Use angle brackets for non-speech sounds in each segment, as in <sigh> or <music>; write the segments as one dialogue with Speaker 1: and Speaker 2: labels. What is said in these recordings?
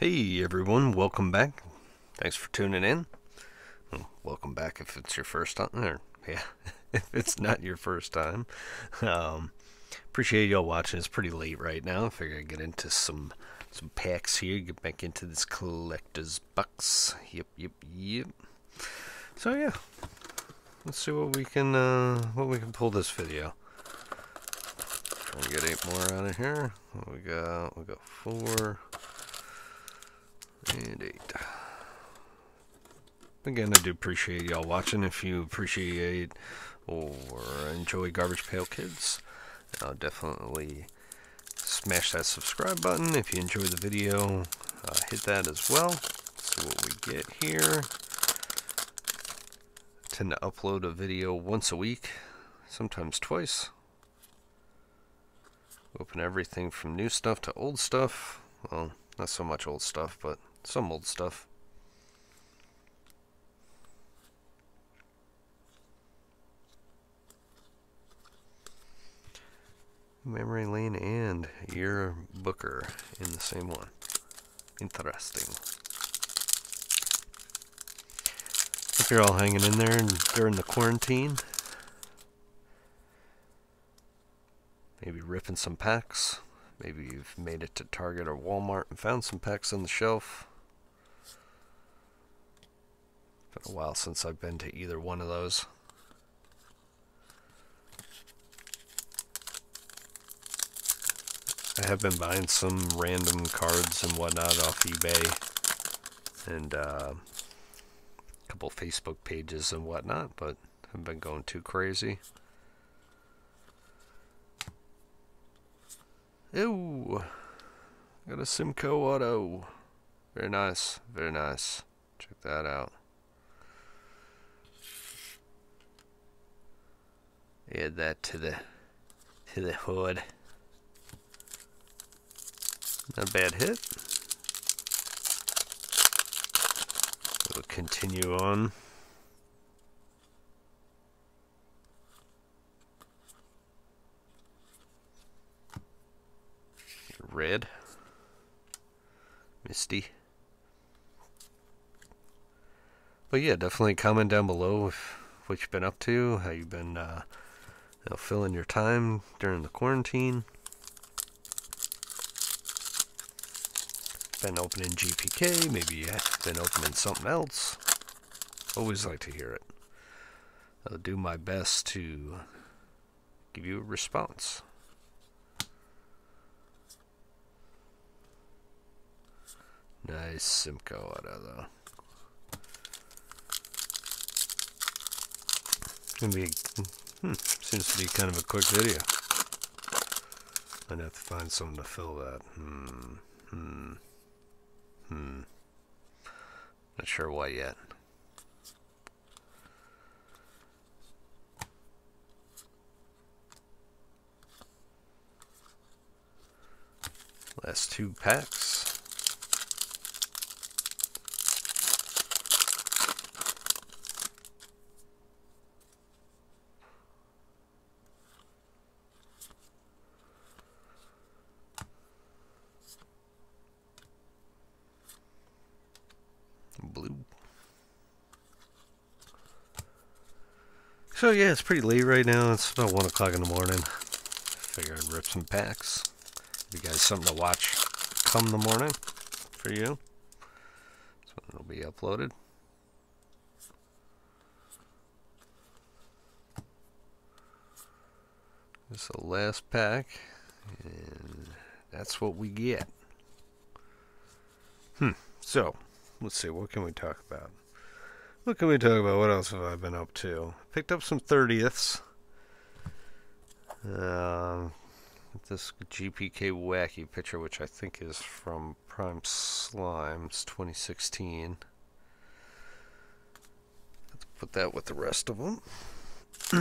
Speaker 1: Hey everyone, welcome back. Thanks for tuning in. Welcome back if it's your first time, or yeah, <laughs> if it's not your first time. Um, appreciate y'all watching. It's pretty late right now. I figure I'd get into some some packs here. Get back into this collector's box. Yep, yep, yep. So yeah, let's see what we can uh, what we can pull this video. Try and get eight more out of here. We got? We got four and eight. Again, I do appreciate y'all watching. If you appreciate or enjoy Garbage Pail Kids, I'll definitely smash that subscribe button. If you enjoy the video, uh, hit that as well. see what we get here. I tend to upload a video once a week, sometimes twice. Open everything from new stuff to old stuff. Well, not so much old stuff, but some old stuff. Memory Lane and Year Booker in the same one. Interesting. Hope you're all hanging in there during the quarantine. Maybe ripping some packs. Maybe you've made it to Target or Walmart and found some packs on the shelf. Been a while since I've been to either one of those. I have been buying some random cards and whatnot off eBay and uh, a couple Facebook pages and whatnot, but haven't been going too crazy. Ew! Got a Simko Auto. Very nice, very nice. Check that out. Add that to the to the hood. Not a bad hit. We'll continue on. Red. Misty. But yeah, definitely comment down below if, what you've been up to, how you've been uh, you know, filling your time during the quarantine. Been opening GPK, maybe you've been opening something else. Always like to hear it. I'll do my best to give you a response. Nice Simko Auto though. Gonna be hmm, seems to be kind of a quick video. I'd have to find something to fill that. Hmm. Hmm. Hmm. Not sure why yet. Last two packs. So yeah, it's pretty late right now. It's about 1 o'clock in the morning. Figure I'd rip some packs. Give you guys something to watch come the morning for you. So it'll be uploaded. This is the last pack. And that's what we get. Hmm. So, let's see, what can we talk about? What can we talk about? What else have I been up to? Picked up some 30ths. Uh, this GPK Wacky picture, which I think is from Prime Slimes 2016. Let's put that with the rest of them. <clears throat>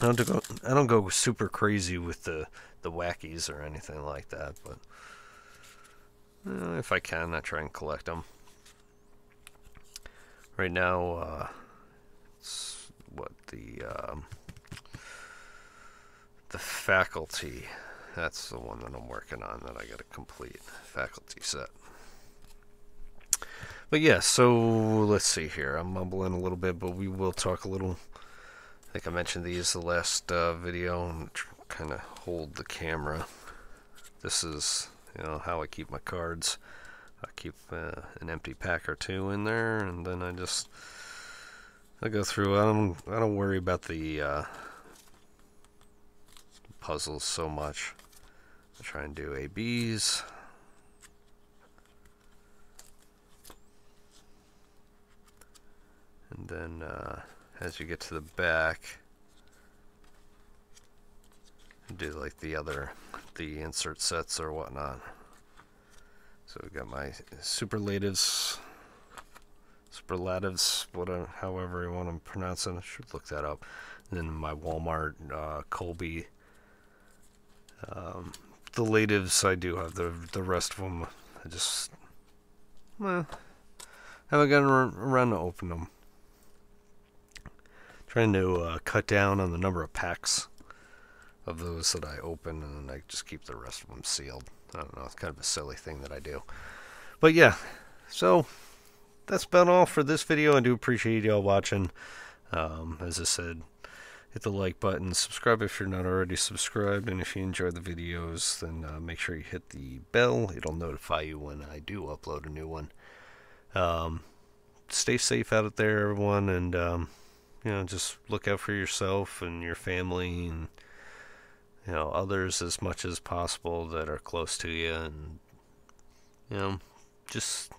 Speaker 1: I don't go. I don't go super crazy with the the wackies or anything like that, but uh, if I can, I try and collect them. Right now, uh, it's what the um, the faculty That's the one that I'm working on that I got to complete. Faculty set. But yeah, so let's see here. I'm mumbling a little bit, but we will talk a little. I think I mentioned these the last uh, video and kind of hold the camera. This is, you know, how I keep my cards. I keep uh, an empty pack or two in there, and then I just I go through. I don't I don't worry about the uh, puzzles so much. I try and do ABs. And then uh, as you get to the back, do like the other, the insert sets or whatnot. So we got my superlatives, superlatives, whatever, however you want to pronounce it. I should look that up. And then my Walmart uh, Colby. Um, the latives I do have. The the rest of them I just well haven't gotten around to open them. Trying to uh, cut down on the number of packs of those that I open, and I just keep the rest of them sealed. I don't know, it's kind of a silly thing that I do. But yeah, so that's about all for this video. I do appreciate y'all watching. Um, as I said, hit the like button, subscribe if you're not already subscribed, and if you enjoy the videos, then uh, make sure you hit the bell. It'll notify you when I do upload a new one. Um, stay safe out there, everyone, and um, you know, just look out for yourself and your family and you know others as much as possible that are close to you and you know just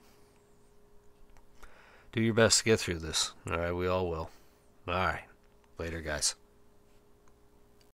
Speaker 1: do your best to get through this. All right we all will. All right later guys